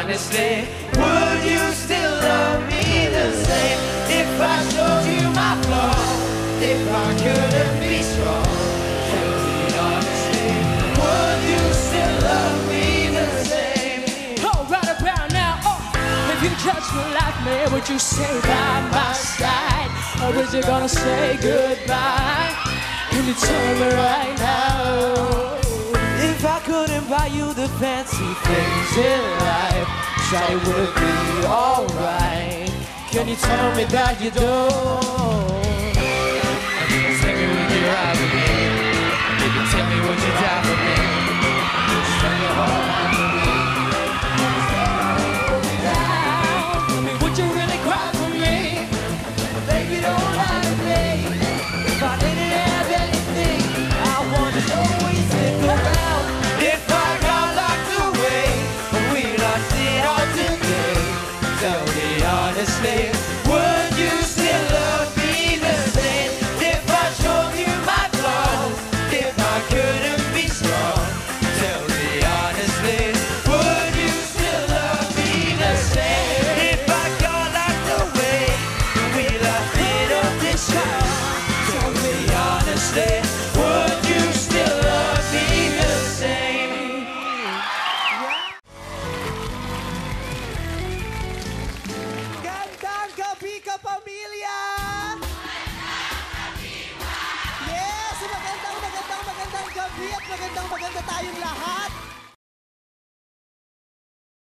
honestly, would you still love me the same if I showed you my flaws? If I couldn't be strong, tell me honestly, would you still love me the same? Oh, right about now. Oh, if you just me like me, would you stay by my side? Or is you gonna say goodbye? Can you tell me right now? If I couldn't buy you the fancy things in life, Would it be alright? Can you tell me that you don't? Gabi at magandang, maganda tayong lahat!